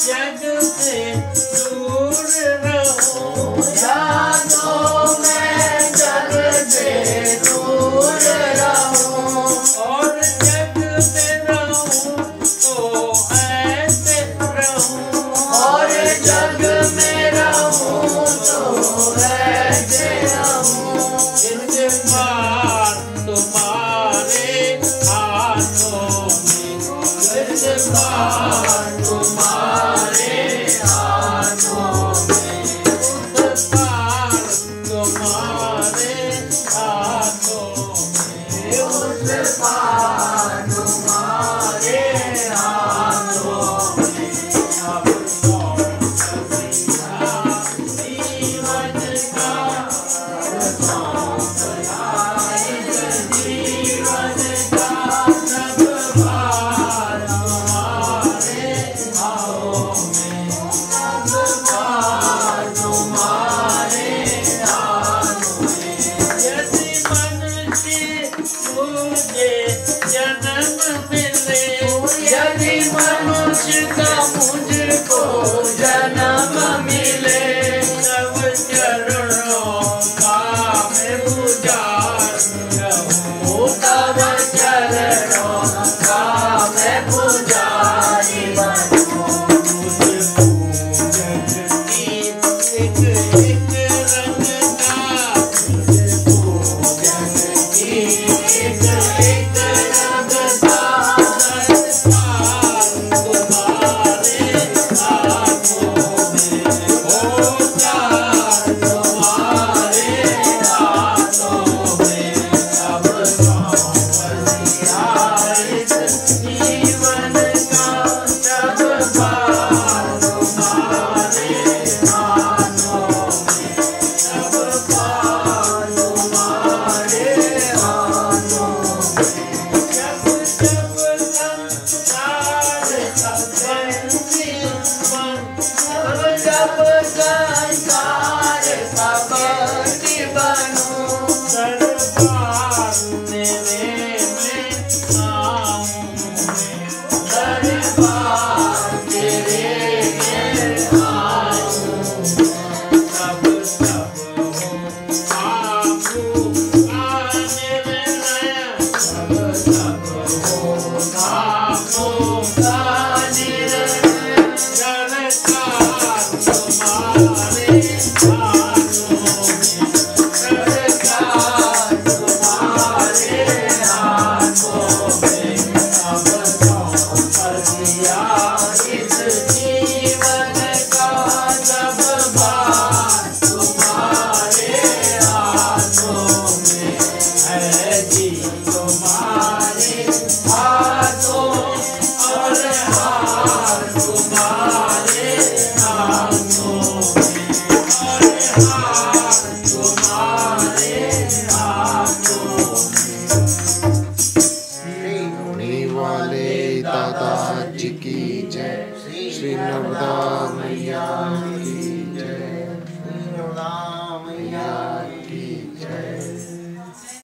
जग से that bulldog. माता जी की जय। श्री नर्मदा मैया।